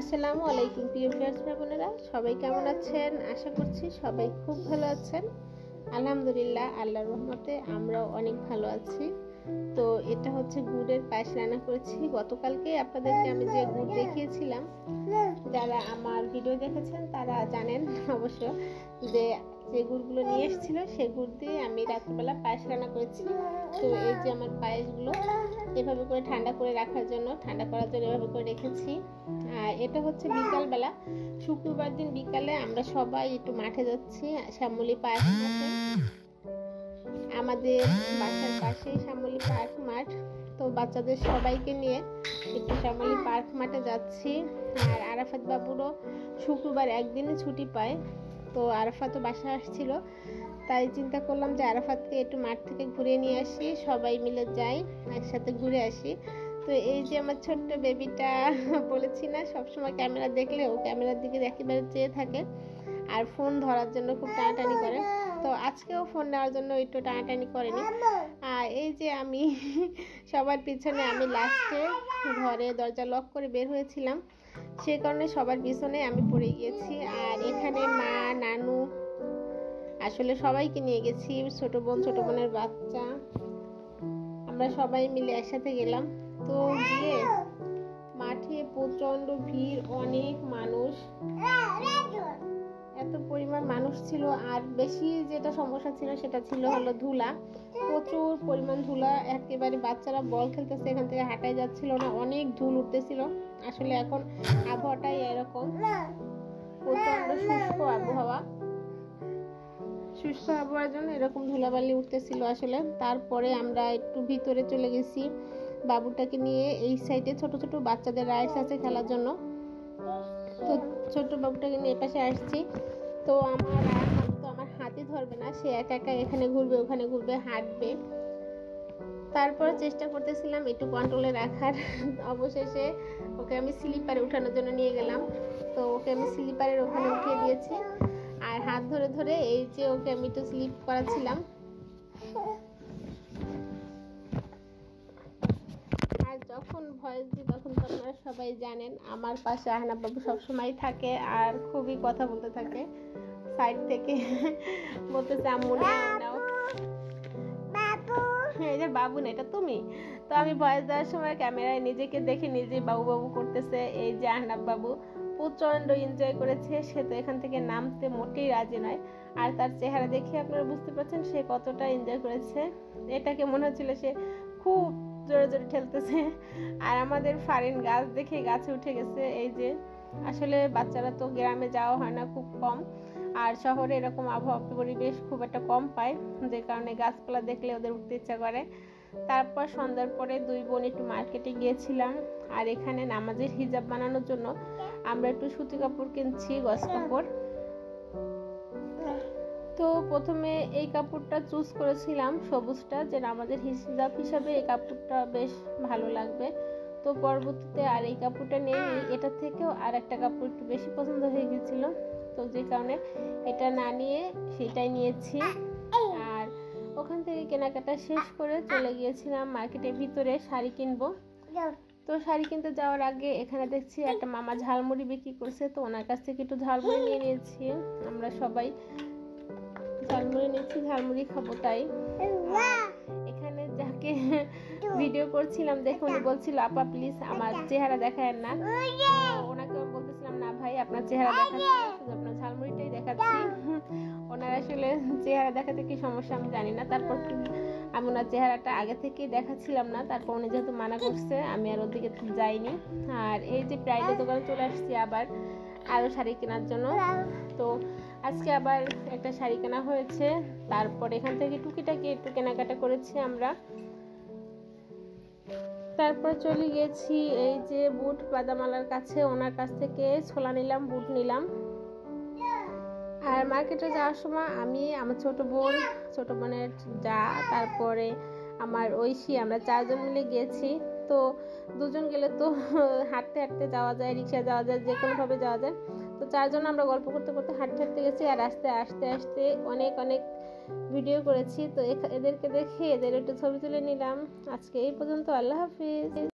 আসসালামু আলাইকুম, প্রিয় ভিউয়ার্স বোনেরা। সবাই কেমন আছেন? আশা করছি সবাই খুব ভালো আছেন। আলহামদুলিল্লাহ, আল্লাহর রহমতে আমরাও অনেক ভালো আছি। তো এটা হচ্ছে গুড়ের পায়েস রান্না করেছি। গতকালকে আপনাদেরকে আমি যে গুড় দেখিয়েছিলাম, যারা আমার ভিডিও দেখেছেন তারা জানেন অবশ্য যে যে গুড়গুলো নিয়ে এসেছিল, সে গুড় দিয়ে আমি রাত্রিবেলা পায়েস রান্না করেছি। তো এই যে আমার পায়েসগুলো এভাবে করে ঠান্ডা করে রাখার জন্য, ঠান্ডা করার জন্য এভাবে করে রেখেছি। আর এটা হচ্ছে বিকালবেলা। শুক্রবার দিন বিকালে আমরা সবাই একটু মাঠে যাচ্ছি, শ্যামলি পায়েস আমাদের বাসার পাশেই শ্যামলি পার্ক মাঠ। তো বাচ্চাদের সবাইকে নিয়ে একটু শ্যামলি পার্ক মাঠে যাচ্ছি। আর আরাফাত বাবুরও শুক্রবার একদিনই ছুটি পায়। তো আরাফাতও বাসা আসছিল। তাই চিন্তা করলাম যে আরাফাতকে একটু মাঠ থেকে ঘুরে নিয়ে আসি, সবাই মিলে যাই, একসাথে ঘুরে আসি। তো এই যে আমার ছোট্ট বেবিটা বলেছি না, সবসময় ক্যামেরা দেখলে ও ক্যামেরার দিকে একেবারে চেয়ে থাকে। আর ফোন ধরার জন্য খুব টানাটানি করে। তো আজকেও ফোন নেওয়ার জন্য একটু টানাটানি করেনি। আর এই যে আমি সবার পিছনে আমি লাস্টে ঘরে দরজা লক করে বের হয়েছিলাম সে কারণে সবার পিছনে আমি পড়ে গিয়েছি। আর এখানে মা নানু আসলে সবাইকে নিয়ে গেছি ছোট বোন ছোট বোনের বাচ্চা। আমরা সবাই মিলে একসাথে গেলাম। তো গিয়ে ছিল, আর বেশি যেটা সমস্যা ছিল সেটা ছিল হলো ধুলা। প্রচুর পরিমাণ ধুলা, একেবারে বাচ্চারা বল খেলতেছে, এখান থেকে হাঁটাই যাচ্ছিল না, অনেক ধুল উঠতেছিল। আসলে এখন আবহাওয়াটাই এরকম। প্রচণ্ড শুষ্ক আবহাওয়া। শুষ্ক আবহাওয়ার জন্য এরকম ধুলাবালি উঠতেছিল আসলে। তারপরে আমরা একটু ভিতরে চলে গেছি। বাবুটাকে নিয়ে এই সাইডে ছোট ছোট বাচ্চাদের রাইডস আছে খেলার জন্য। তো ছোট বাবুটাকে নিয়ে পাশে আসছি। তো আমার তো আমার হাতে ধরবে না। সে একা একা এখানে ঘুরবে, ওখানে ঘুরবে, হাঁটবে। তারপর চেষ্টা করতেছিলাম একটু কন্ট্রোলে রাখার। অবশেষে ওকে আমি স্লিপারে উঠানোর জন্য নিয়ে গেলাম। তো ওকে আমি স্লিপারের ওখানে উঠিয়ে দিয়েছি। আর হাত ধরে ধরে এই যে ওকে আমি একটু স্লিপ করাচ্ছিলাম। আর যখন ভয়েস দিই তখন তো আপনারা সবাই জানেন আমার পাশে আহনাব বাবু সবসময় থাকে আর খুবই কথা বলতে থাকে। সাইড থেকে বলতেছে আম্মু নাও বাবু না এটা তুমি? তো আমি ভয়েস দেওয়ার সময় ক্যামেরায় নিজেকে দেখে নিজেই বাবু বাবু করতেছে এই যে আহনাব বাবু প্রচণ্ড এনজয় করেছে সে তো এখান থেকে নামতে মোটেই রাজি নয়। আর তার চেহারা দেখে আপনারা বুঝতে পারছেন সে কতটা এনজয় করেছে। এটাকে মনে হচ্ছিল সে খুব জোরে জোরে ঠেলতেছে। আর আমাদের ফারিন গাছ দেখে গাছে উঠে গেছে, এই যে। আসলে বাচ্চারা তো গ্রামে যাওয়া হয় না, খুব কম। আর শহরে এরকম আবহাওয়া পরিবেশ খুব একটা কম পায়, যে কারণে গাছপালা দেখলে ওদের উঠতে ইচ্ছা করে। তারপর সন্ধ্যার পরে দুই বোন একটু মার্কেটে গিয়েছিলাম, আর এখানে নামাজের হিজাব বানানোর জন্য আমরা একটু সুতি কাপড় কিনছি গস কাপড়। তো প্রথমে এই কাপড়টা চুজ করেছিলাম সবুজটা যে নামাজের হিজাব হিসাবে এই কাপড়টা বেশ ভালো লাগবে। তো পরবর্তীতে আর এই কাপড়টা নিয়ে এটা থেকেও আর একটা কাপড় একটু বেশি পছন্দ হয়ে গেছিল। তো যে কারণে এটা না নিয়ে সেটাই নিয়েছি। আর ওখান থেকে কেনাকাটা শেষ করে চলে গিয়েছিলাম মার্কেটের ভিতরে শাড়ি কিনবো। তো শাড়ি কিনতে যাওয়ার আগে এখানে দেখছি একটা মামা ঝালমুড়ি বিক্রি করছে, তো ওনার কাছ থেকে একটু ঝালমুড়ি নিয়ে নিয়েছি। আমরা সবাই ঝালমুড়ি নিয়েছি ঝালমুড়ি খাব, তাই? এখানে যাকে ভিডিও করছিলাম দেখুন বলছিল, আপা প্লিজ আমার চেহারা দেখায় না। ওনাকে বলতেছিলাম, না ভাই, আপনার চেহারা দেখাচ্ছি শুধু আপনার ঝালমুড়িটাই দেখাচ্ছি। ওনার আসলে চেহারা দেখাতে কি সমস্যা আমি জানি না। তারপর আমি ওনার চেহারাটা আগে থেকেই দেখাচ্ছিলাম না। তারপর উনি যেহেতু মানা করছে, আমি আর ওদিকে যাইনি। আর এই যে প্রাইডের দোকানে চলে আসছি আবার আরও শাড়ি কেনার জন্য। তো আজকে আবার একটা শাড়ি কেনা হয়েছে। তারপর এখান থেকে টুকিটাকি একটু কেনাকাটা করেছি আমরা। তারপর চলে গেছি এই যে বুট বাদামালার কাছে। ওনার কাছ থেকে ছোলা নিলাম, বুট নিলাম। আর মার্কেটে যাওয়ার সময় আমি, আমার ছোট বোন, ছোট বোনের যা, তারপরে আমার ঐশী, আমরা চারজন মিলে গেছি। তো দুজন গেলে তো হাঁটতে হাঁটতে যাওয়া যায়, রিক্সায় যাওয়া যায় যে কোনোভাবে যাওয়া যায়। তো চারজন আমরা গল্প করতে করতে হাঁটতে হাঁটতে গেছি আর আস্তে আস্তে আস্তে অনেক অনেক ভিডিও করেছি। তো এদেরকে দেখে এদের একটু ছবি তুলে নিলাম। আজকে এই পর্যন্ত, আল্লাহ হাফিজ।